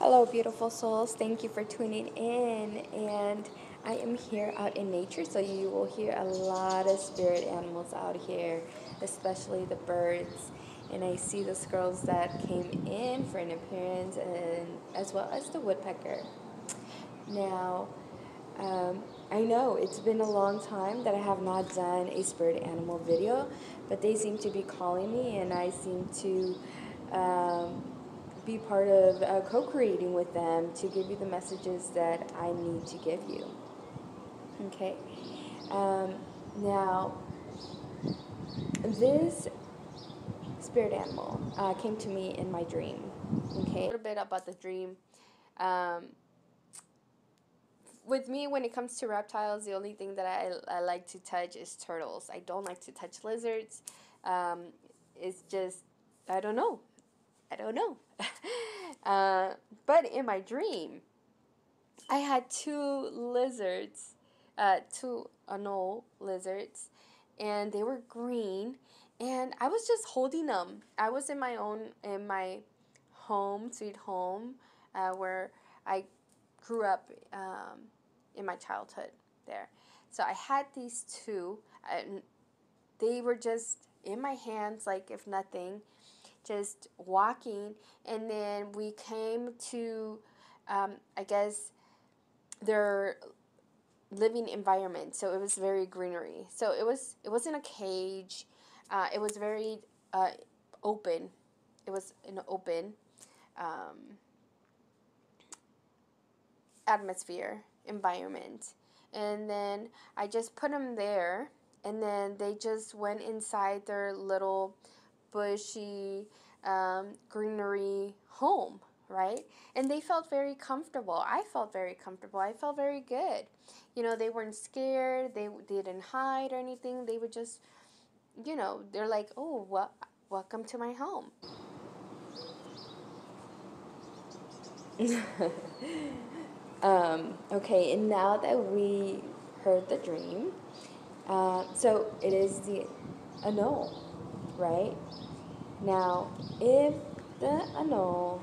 Hello, beautiful souls. Thank you for tuning in. And I am here out in nature, so you will hear a lot of spirit animals out here, especially the birds. And I see the squirrels that came in for an appearance, and as well as the woodpecker. Now, um, I know it's been a long time that I have not done a spirit animal video, but they seem to be calling me, and I seem to. Um, be part of uh, co creating with them to give you the messages that I need to give you. Okay? Um, now, this spirit animal uh, came to me in my dream. Okay? A little bit about the dream. Um, with me, when it comes to reptiles, the only thing that I, I like to touch is turtles. I don't like to touch lizards. Um, it's just, I don't know. I don't know. uh, but in my dream, I had two lizards, uh, two anole lizards, and they were green. And I was just holding them. I was in my own, in my home, sweet home, uh, where I grew up um, in my childhood there. So I had these two, and they were just in my hands, like if nothing just walking, and then we came to, um, I guess, their living environment. So it was very greenery. So it was it wasn't a cage. Uh, it was very uh, open. It was an open um, atmosphere environment, and then I just put them there, and then they just went inside their little bushy, um, greenery home, right? And they felt very comfortable. I felt very comfortable. I felt very good. You know, they weren't scared. They, didn't hide or anything. They would just, you know, they're like, oh, well, welcome to my home. um, okay, and now that we heard the dream, uh, so it is the anole, right? Now, if the anole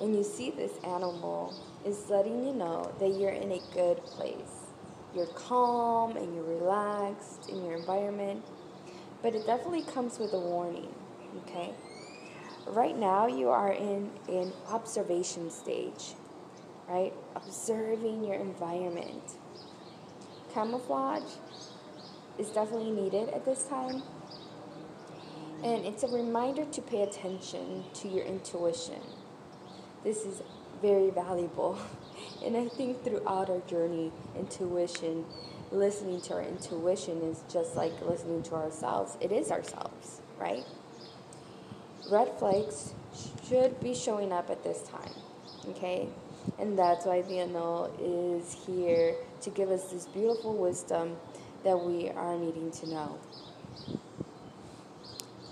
and you see this animal is letting you know that you're in a good place, you're calm and you're relaxed in your environment, but it definitely comes with a warning, okay? Right now, you are in an observation stage, right? Observing your environment. Camouflage is definitely needed at this time and it's a reminder to pay attention to your intuition. This is very valuable. And I think throughout our journey, intuition, listening to our intuition is just like listening to ourselves. It is ourselves, right? Red flags should be showing up at this time, okay? And that's why the anole is here to give us this beautiful wisdom that we are needing to know.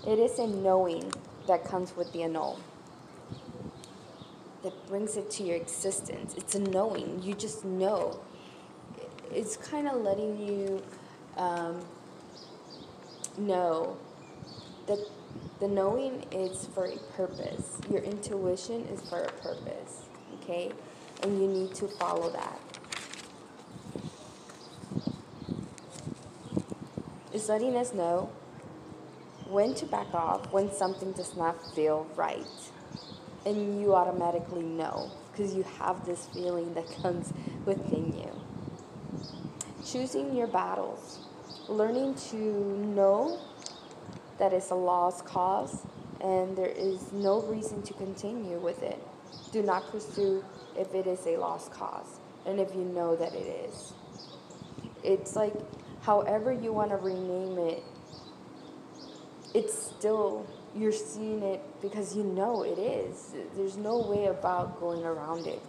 It is a knowing that comes with the anole that brings it to your existence. It's a knowing. You just know. It's kind of letting you um, know that the knowing is for a purpose. Your intuition is for a purpose. Okay? And you need to follow that. It's letting us know when to back off when something does not feel right. And you automatically know because you have this feeling that comes within you. Choosing your battles, learning to know that it's a lost cause and there is no reason to continue with it. Do not pursue if it is a lost cause and if you know that it is. It's like however you want to rename it it's still you're seeing it because you know it is. There's no way about going around it.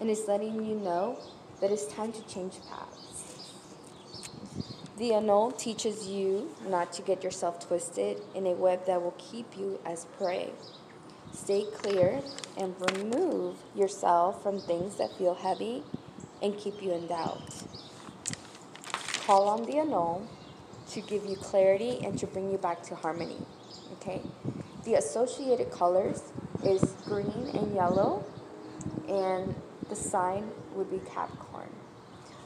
And it's letting you know that it's time to change paths. The anole teaches you not to get yourself twisted in a web that will keep you as prey. Stay clear and remove yourself from things that feel heavy and keep you in doubt. Call on the anole to give you clarity and to bring you back to harmony. Okay? The associated colors is green and yellow, and the sign would be Capricorn.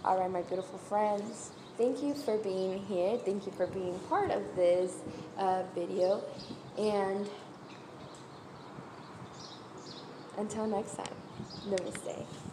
All right, my beautiful friends, thank you for being here. Thank you for being part of this uh, video. And until next time, namaste.